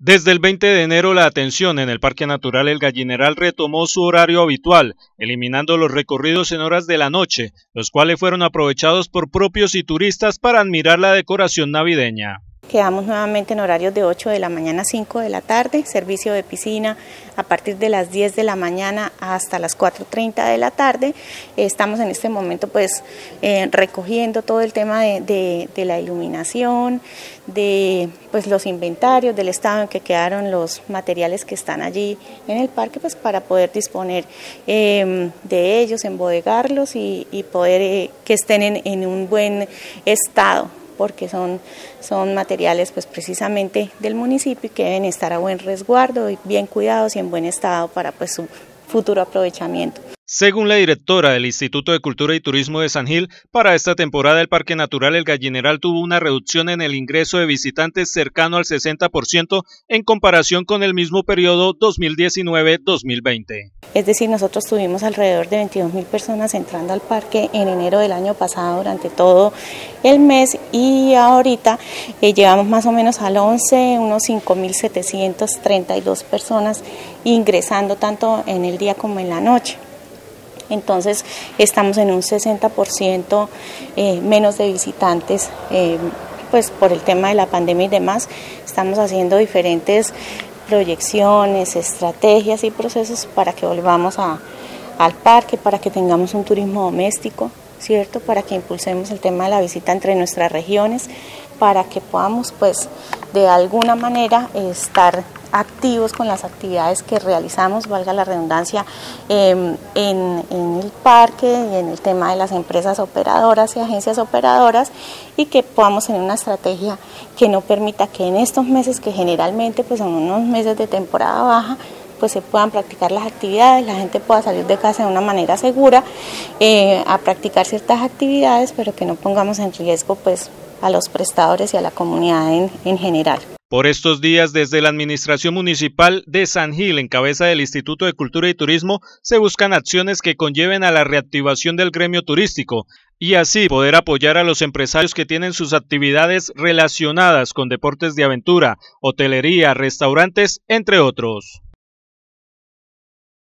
Desde el 20 de enero la atención en el Parque Natural El Gallineral retomó su horario habitual, eliminando los recorridos en horas de la noche, los cuales fueron aprovechados por propios y turistas para admirar la decoración navideña. Quedamos nuevamente en horarios de 8 de la mañana a 5 de la tarde, servicio de piscina a partir de las 10 de la mañana hasta las 4.30 de la tarde. Estamos en este momento pues eh, recogiendo todo el tema de, la iluminación, de pues los inventarios, del estado en que quedaron los materiales que están allí en el parque pues para poder disponer em, de ellos, embodegarlos y, poder eh, que estén en un buen estado porque son, son materiales pues precisamente del municipio y que deben estar a buen resguardo y bien cuidados y en buen estado para pues su futuro aprovechamiento. Según la directora del Instituto de Cultura y Turismo de San Gil, para esta temporada el Parque Natural El Gallineral tuvo una reducción en el ingreso de visitantes cercano al 60% en comparación con el mismo periodo 2019-2020. Es decir, nosotros tuvimos alrededor de 22 mil personas entrando al parque en enero del año pasado durante todo el mes y ahorita eh, llevamos más o menos al 11, unos 5.732 personas ingresando tanto en el día como en la noche. Entonces estamos en un 60% eh, menos de visitantes, eh, pues por el tema de la pandemia y demás. Estamos haciendo diferentes proyecciones, estrategias y procesos para que volvamos a, al parque, para que tengamos un turismo doméstico, ¿cierto? Para que impulsemos el tema de la visita entre nuestras regiones, para que podamos, pues, de alguna manera estar activos con las actividades que realizamos, valga la redundancia, em, en, el parque y en el tema de las empresas operadoras y agencias operadoras y que podamos tener una estrategia que no permita que en estos meses que generalmente pues son unos meses de temporada baja, pues se puedan practicar las actividades, la gente pueda salir de casa de una manera segura eh, a practicar ciertas actividades, pero que no pongamos en riesgo pues a los prestadores y a la comunidad en general. Por estos días, desde la Administración Municipal de San Gil, en cabeza del Instituto de Cultura y Turismo, se buscan acciones que conlleven a la reactivación del gremio turístico y así poder apoyar a los empresarios que tienen sus actividades relacionadas con deportes de aventura, hotelería, restaurantes, entre otros.